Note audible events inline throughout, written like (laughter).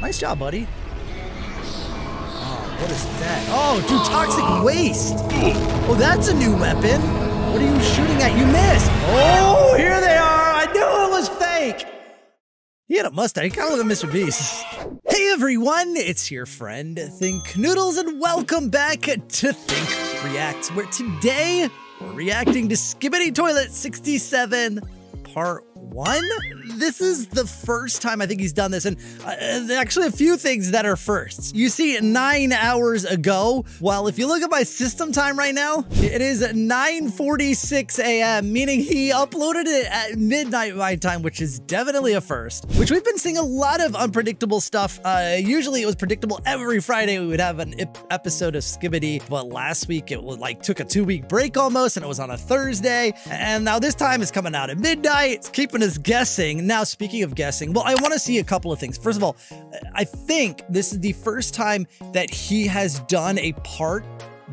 Nice job, buddy. Oh, what is that? Oh, dude, toxic waste. Oh, that's a new weapon. What are you shooting at? You missed. Oh, here they are. I knew it was fake. He had a mustache. He kind of looked like Mr. Beast. Hey everyone, it's your friend Thinknoodles, and welcome back to Think Reacts, where today we're reacting to Skibidi Toilet 67 Part 1. This is the first time I think he's done this, and uh, actually a few things that are firsts. You see, nine hours ago, well, if you look at my system time right now, it is 9.46 a.m., meaning he uploaded it at midnight my time, which is definitely a first, which we've been seeing a lot of unpredictable stuff. Uh, usually it was predictable every Friday we would have an episode of Skibidi, but last week it was like took a two week break almost, and it was on a Thursday, and now this time it's coming out at midnight. It's keeping us guessing. Now, speaking of guessing, well, I want to see a couple of things. First of all, I think this is the first time that he has done a part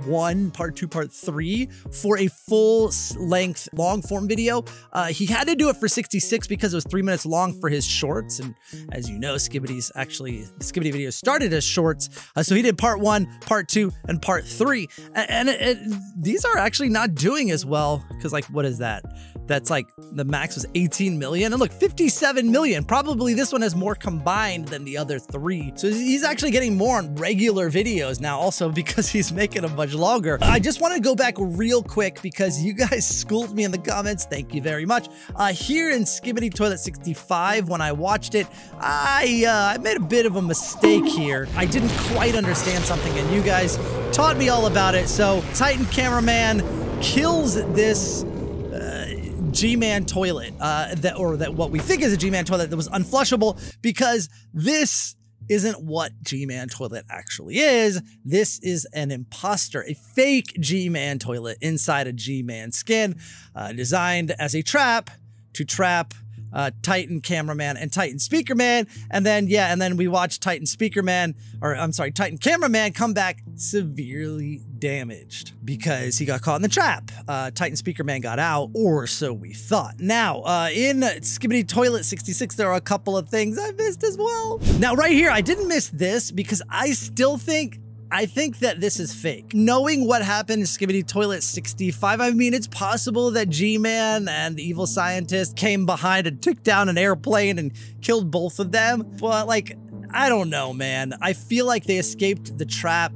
one, part two, part three for a full length long form video. Uh, he had to do it for 66 because it was three minutes long for his shorts. And as you know, Skibidi's actually, Skibidi videos started as shorts. Uh, so he did part one, part two, and part three. And, and it, it, these are actually not doing as well because like, what is that? That's like the max was 18 million. And look, 57 million. Probably this one has more combined than the other three. So he's actually getting more on regular videos now also (laughs) because he's making a bunch much longer. I just want to go back real quick because you guys (laughs) schooled me in the comments. Thank you very much. Uh, here in Skibidi Toilet 65, when I watched it, I, uh, I made a bit of a mistake here. I didn't quite understand something and you guys taught me all about it. So Titan Cameraman kills this uh, G-Man toilet, uh, that or that what we think is a G-Man toilet that was unflushable because this isn't what G-Man toilet actually is. This is an imposter, a fake G-Man toilet inside a G-Man skin, uh, designed as a trap to trap uh, Titan Cameraman and Titan Speakerman. And then, yeah, and then we watch Titan Speakerman, or I'm sorry, Titan Cameraman come back severely damaged because he got caught in the trap. Uh, Titan Speakerman got out, or so we thought. Now, uh, in Skibidi Toilet 66, there are a couple of things I missed as well. Now, right here, I didn't miss this because I still think I think that this is fake. Knowing what happened in Skibidi Toilet 65, I mean, it's possible that G-Man and the evil scientist came behind and took down an airplane and killed both of them. But like, I don't know, man. I feel like they escaped the trap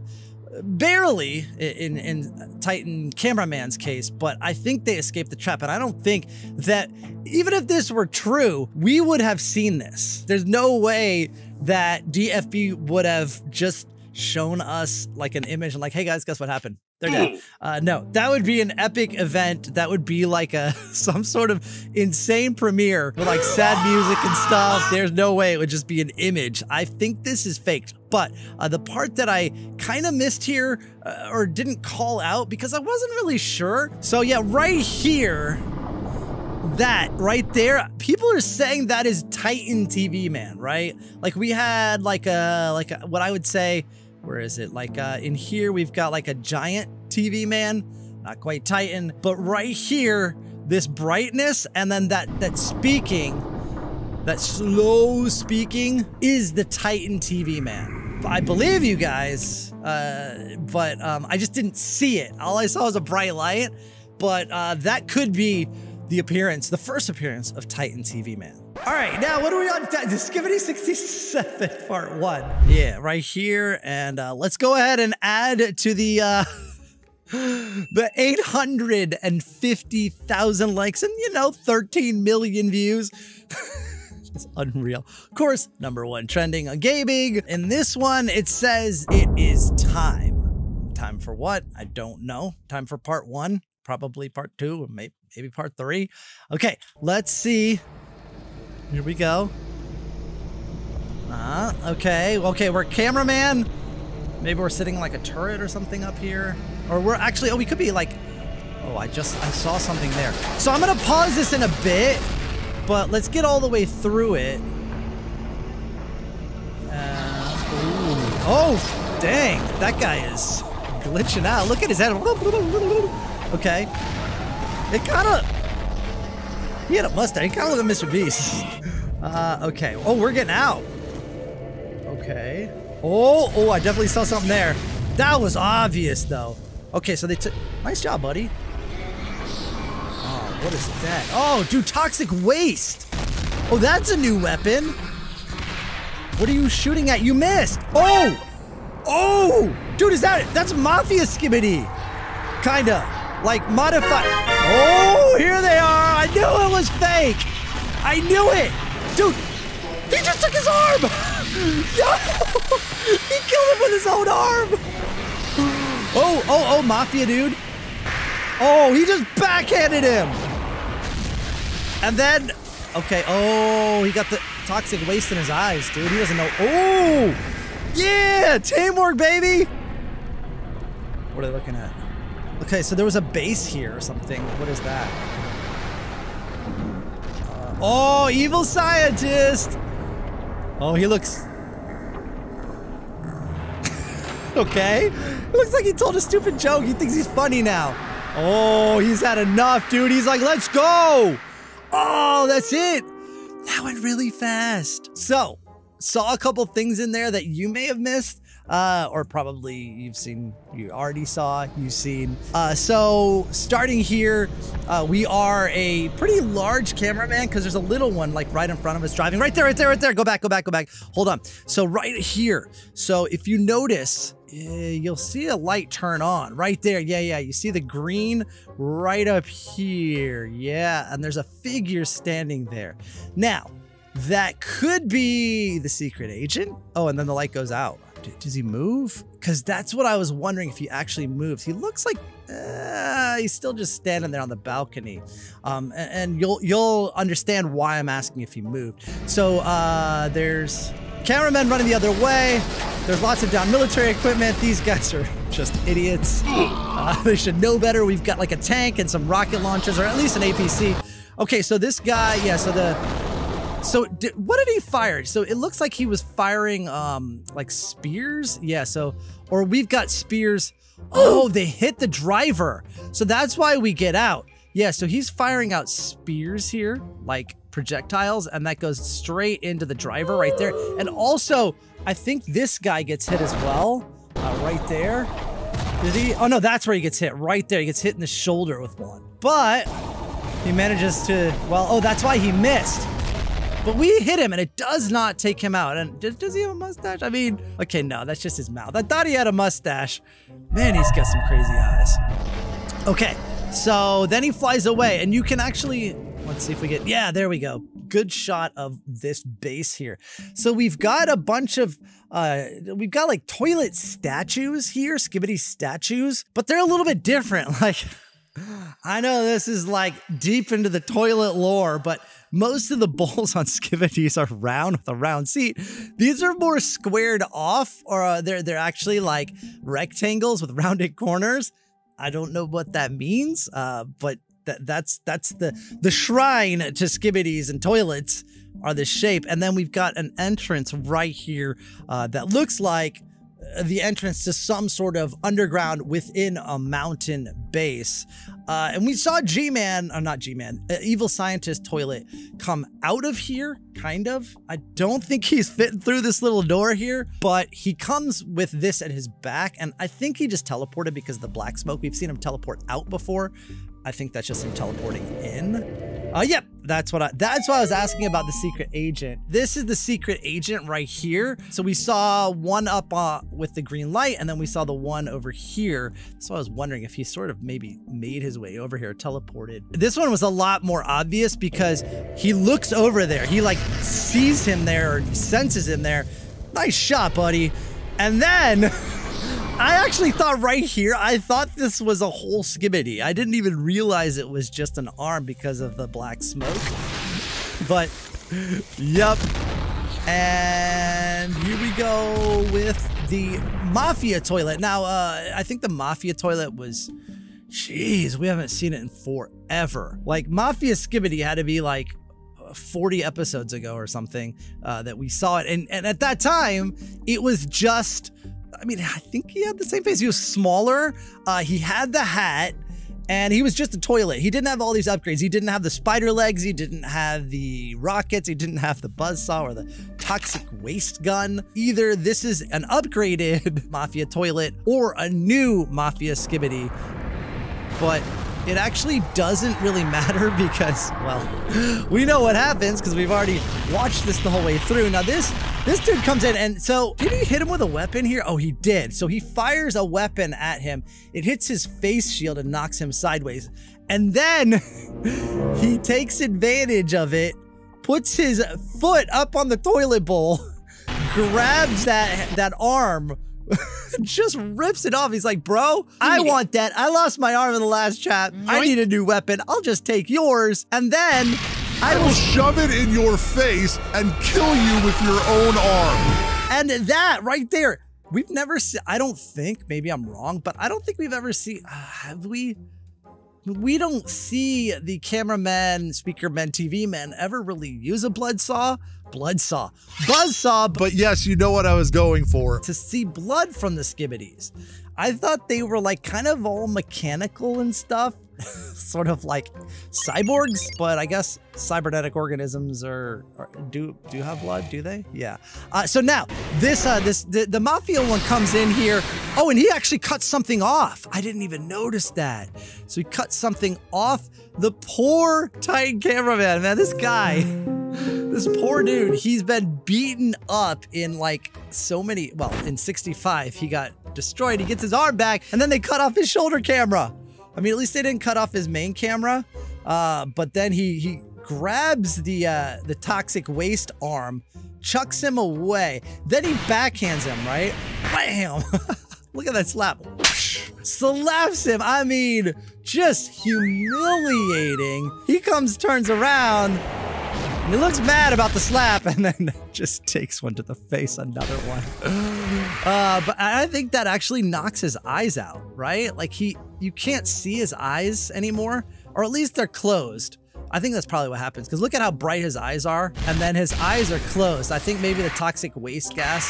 barely in, in Titan Cameraman's case, but I think they escaped the trap. And I don't think that even if this were true, we would have seen this. There's no way that DFB would have just shown us like an image and like, hey guys, guess what happened? They're dead. Uh, no, that would be an epic event. That would be like a (laughs) some sort of insane premiere with like sad music and stuff. There's no way it would just be an image. I think this is faked. But uh, the part that I kind of missed here uh, or didn't call out because I wasn't really sure. So yeah, right here, that right there, people are saying that is Titan TV man, right? Like we had like a like a, what I would say where is it? Like uh, in here, we've got like a giant TV man, not quite Titan, but right here, this brightness and then that that speaking, that slow speaking is the Titan TV man. I believe you guys, uh, but um, I just didn't see it. All I saw was a bright light, but uh, that could be the appearance, the first appearance of Titan TV Man. All right, now what are we on? Skibidi 67 (laughs) part one. Yeah, right here. And uh, let's go ahead and add to the uh, (laughs) the 850,000 likes and, you know, 13 million views. (laughs) It's unreal. Of course, number one trending on gaming. In this one, it says it is time. Time for what? I don't know. Time for part one, probably part two, maybe part three. Okay, let's see. Here we go. Uh, okay, okay, we're cameraman. Maybe we're sitting like a turret or something up here. Or we're actually, oh, we could be like, oh, I just, I saw something there. So I'm gonna pause this in a bit, but let's get all the way through it. Uh, oh, dang, that guy is glitching out. Look at his head. (laughs) Okay. It kind of... He had a mustache. He kind of looked like Mr. Beast. (laughs) Uh, okay. Oh, we're getting out. Okay. Oh, oh, I definitely saw something there. That was obvious, though. Okay, so they took... Nice job, buddy. Oh, what is that? Oh, dude, toxic waste. Oh, that's a new weapon. What are you shooting at? You missed. Oh! Oh! Dude, is that... That's Mafia Skibidi. Kinda. Like, modified... Oh, here they are. I knew it was fake. I knew it. Dude, he just took his arm. (laughs) Yo! He killed him with his own arm. Oh, oh, oh, Mafia dude. Oh, he just backhanded him. And then, okay, oh, he got the toxic waste in his eyes, dude. He doesn't know. Oh, yeah, teamwork, baby. What are they looking at? Okay, so there was a base here or something. What is that? Uh, oh, evil scientist. Oh, he looks... (laughs) okay. It looks like he told a stupid joke. He thinks he's funny now. Oh, he's had enough, dude. He's like, let's go. Oh, that's it. That went really fast. So, saw a couple things in there that you may have missed uh, or probably you've seen, you already saw, you've seen. Uh, so starting here, uh, we are a pretty large cameraman because there's a little one like right in front of us driving right there, right there, right there. Go back, go back, go back. Hold on. So right here. So if you notice, eh, you'll see a light turn on right there. Yeah, yeah. You see the green right up here. Yeah. And there's a figure standing there. Now, that could be the secret agent. Oh, and then the light goes out does he move? Because that's what I was wondering if he actually moves. He looks like uh, he's still just standing there on the balcony. Um, and, and, you'll you'll understand why I'm asking if he moved. So uh, there's cameramen running the other way. There's lots of down military equipment. These guys are (laughs) just idiots. (gasps) Uh, they should know better. We've got like a tank and some rocket launchers, or at least an APC. Okay, so this guy, yeah, so the so did, what did he fire? So it looks like he was firing um like spears. Yeah, so or we've got spears. Oh, they hit the driver. So that's why we get out. Yeah, so he's firing out spears here, like projectiles, and that goes straight into the driver right there. And also, I think this guy gets hit as well, uh, right there. Did he? Oh no, that's where he gets hit, right there. He gets hit in the shoulder with one. But he manages to, well, oh, that's why he missed. But we hit him and it does not take him out. And does, he have a mustache? I mean, okay, no, that's just his mouth. I thought he had a mustache. Man, he's got some crazy eyes. Okay, so then he flies away and you can actually, let's see if we get, yeah, there we go. Good shot of this base here. So we've got a bunch of, uh, we've got like toilet statues here, skibidi statues, but they're a little bit different. (laughs) Like, I know this is like deep into the toilet lore, but most of the (laughs) bowls on Skibidis are round with a round seat. These are more squared off, or uh, they're they're actually like rectangles with rounded corners. I don't know what that means, uh, but that that's that's the the shrine to Skibidis and toilets are this shape. And then we've got an entrance right here uh, that looks like the entrance to some sort of underground within a mountain base. Uh, and we saw G-Man, or uh, not G-Man, uh, Evil Scientist Toilet come out of here, kind of. I don't think he's fitting through this little door here, but he comes with this at his back, and I think he just teleported because of the black smoke. We've seen him teleport out before, I think that's just him teleporting in. Uh, yep, that's what I, that's why I was asking about the secret agent. This is the secret agent right here. So we saw one up uh, with the green light and then we saw the one over here. So I was wondering if he sort of maybe made his way over here, teleported. This one was a lot more obvious because he looks over there. He like sees him there or senses him there. Nice shot, buddy. And then (laughs) I actually thought right here, I thought this was a whole skibidi. I didn't even realize it was just an arm because of the black smoke. But, yep. And here we go with the Mafia toilet. Now, uh, I think the Mafia toilet was, jeez, we haven't seen it in forever. Like, Mafia Skibidi had to be like 40 episodes ago or something uh, that we saw it. And, and at that time, it was just I mean, I think he had the same face. He was smaller. Uh, he had the hat and he was just a toilet. He didn't have all these upgrades. He didn't have the spider legs. He didn't have the rockets. He didn't have the buzz saw or the toxic waste gun. Either this is an upgraded (laughs) Mafia toilet or a new Mafia Skibidi. But it actually doesn't really matter (laughs) because, well, we know what happens because we've already watched this the whole way through. Now this this dude comes in and so did he hit him with a weapon here? Oh, he did. So he fires a weapon at him. It hits his face shield and knocks him sideways. And then (laughs) he takes advantage of it, puts his foot up on the toilet bowl, (laughs) grabs that that arm (laughs) just rips it off. He's like, bro, I want that. I lost my arm in the last chat. I need a new weapon. I'll just take yours. And then I will shove it in your face and kill you with your own arm. And that right there, we've never seen, I don't think, maybe I'm wrong, but I don't think we've ever seen, uh, have we? We don't see the cameraman, speaker men, TV men ever really use a blood saw. Blood saw. Buzz saw. But yes, you know what I was going for. To see blood from the skibidis. I thought they were like kind of all mechanical and stuff. (laughs) sort of like cyborgs, but I guess cybernetic organisms are, are, do do have blood, do they? Yeah. Uh, so now this uh, this the, the mafia one comes in here. Oh, and he actually cuts something off. I didn't even notice that. So he cut something off. The poor Titan cameraman, man. This guy, this poor dude. He's been beaten up in like so many. Well, in 65, he got destroyed. He gets his arm back, and then they cut off his shoulder camera. I mean, at least they didn't cut off his main camera. Uh, but then he he grabs the uh, the toxic waste arm, chucks him away. Then he backhands him, right? Bam! (laughs) Look at that slap. Slaps him. I mean, just humiliating. He comes, turns around, he looks mad about the slap, (laughs) and then just takes one to the face, another one. (sighs) Uh, but I think that actually knocks his eyes out, right? Like he, you can't see his eyes anymore, or at least they're closed. I think that's probably what happens because look at how bright his eyes are, and then his eyes are closed. I think maybe the toxic waste gas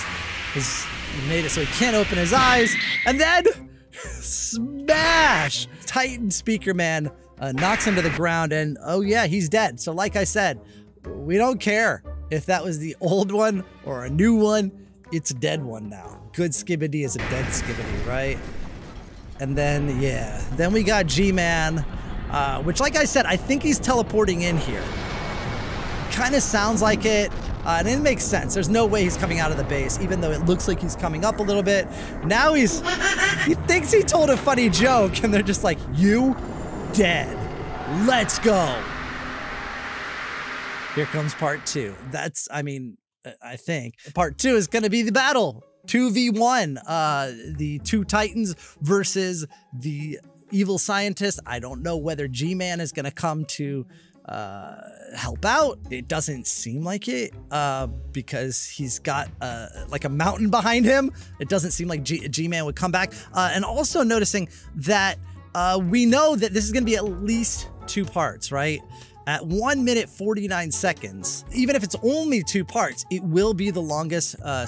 has made it so he can't open his eyes, and then (laughs) smash! Titan Speaker Man uh, knocks him to the ground, and oh yeah, he's dead. So like I said, we don't care if that was the old one or a new one. It's a dead one now. Good Skibidi is a dead Skibidi, right? And then, yeah, then we got G-Man, uh, which, like I said, I think he's teleporting in here. Kind of sounds like it. Uh, and it makes sense. There's no way he's coming out of the base, even though it looks like he's coming up a little bit. Now he's, he thinks he told a funny joke, and they're just like, you dead. Let's go. Here comes part two. That's, I mean, uh, I think part two is going to be the battle. 2v1 uh the two titans versus the evil scientist. I don't know whether g-man is going to come to uh help out. It doesn't seem like it uh because he's got uh like a mountain behind him. It doesn't seem like G- man would come back. Uh and also noticing that uh we know that this is going to be at least two parts right at 1 minute 49 seconds. Even if it's only two parts, it will be the longest uh,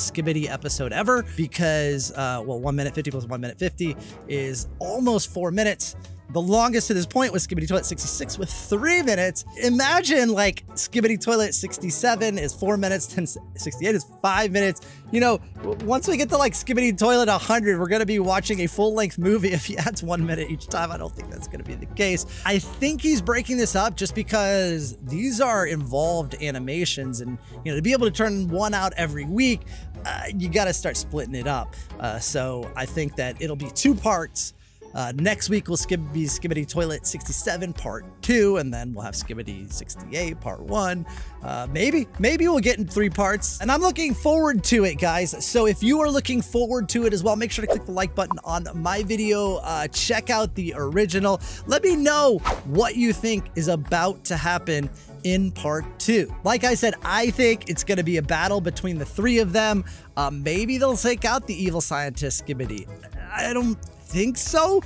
episode ever because, uh, well, 1 minute 50 plus 1 minute 50 is almost 4 minutes. The longest to this point was Skibidi Toilet 66 with three minutes. Imagine like Skibidi Toilet 67 is four minutes, then 68 is five minutes. You know, once we get to like Skibidi Toilet 100, we're going to be watching a full length movie if he (laughs) adds one minute each time. I don't think that's going to be the case. I think he's breaking this up just because these are involved animations and, you know, to be able to turn one out every week, uh, you got to start splitting it up. Uh, so I think that it'll be two parts. Uh, next week we'll skip be Skibidi Toilet 67 Part 2, and then we'll have Skibidi 68 Part 1. Uh, maybe, maybe we'll get in three parts, and I'm looking forward to it, guys. So if you are looking forward to it as well, make sure to click the like button on my video. Uh, check out the original. Let me know what you think is about to happen in part two. Like I said, I think it's going to be a battle between the three of them. Uh, maybe they'll take out the evil scientist Skibidi. I don't think so,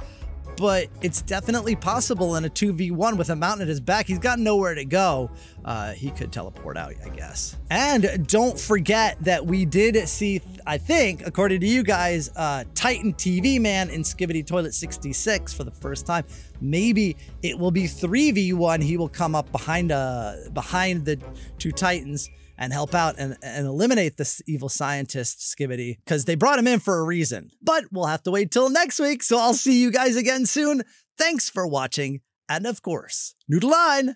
but it's definitely possible in a 2v1 with a mountain at his back. He's got nowhere to go. Uh, he could teleport out, I guess. And don't forget that we did see, I think, according to you guys, uh, Titan TV Man in Skibidi Toilet 66 for the first time. Maybe it will be 3v1. He will come up behind uh, behind the two Titans and help out and, and eliminate this evil scientist Skibidi because they brought him in for a reason. But we'll have to wait till next week, so I'll see you guys again soon. Thanks for watching, and of course, noodle line!